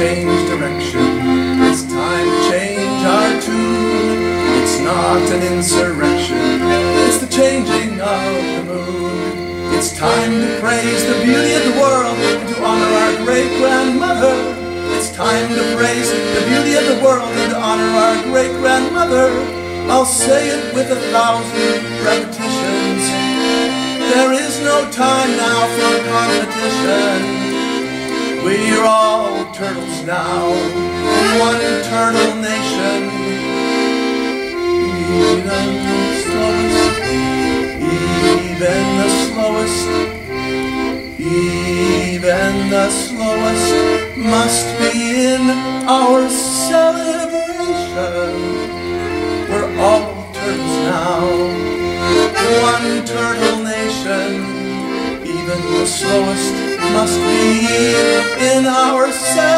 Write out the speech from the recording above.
change direction. It's time to change our tune. It's not an insurrection, it's the changing of the moon. It's time to praise the beauty of the world and to honor our great grandmother. It's time to praise the beauty of the world and to honor our great grandmother. I'll say it with a thousand repetitions. There is no time now for competition. We're all turtles now, one turtle nation. Even the slowest, even the slowest, even the slowest must be in our celebration. We're all turtles now, one turtle nation. Even the slowest must be celebration.